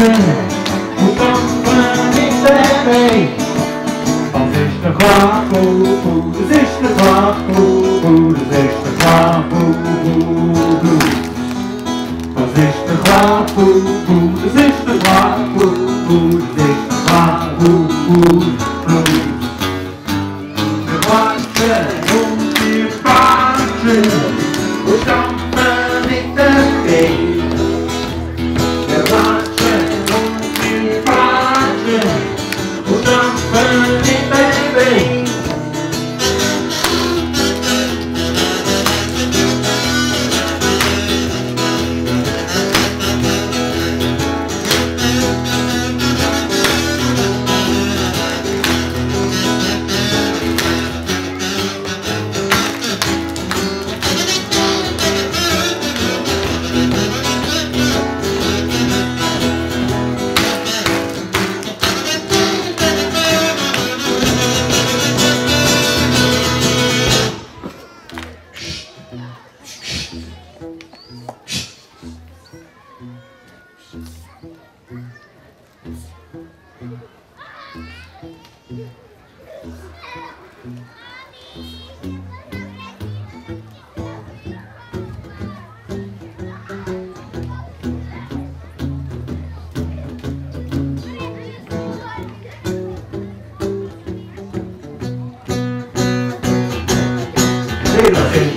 Yeah. Als is de glapoe, dus is de glapoe, dus is de glapoe, Als is de glapoe, dus is de glapoe, dus Ist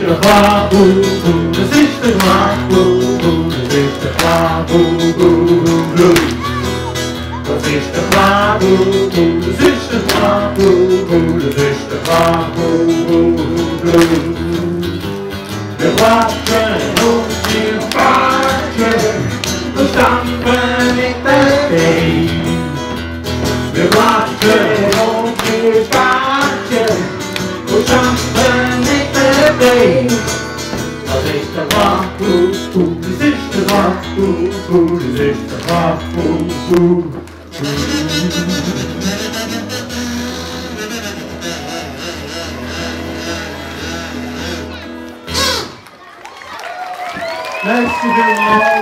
der Wabu, das ist der Wabu, Das ist der Wabu, das ist der Wabu, das ist Thanks to the Lord.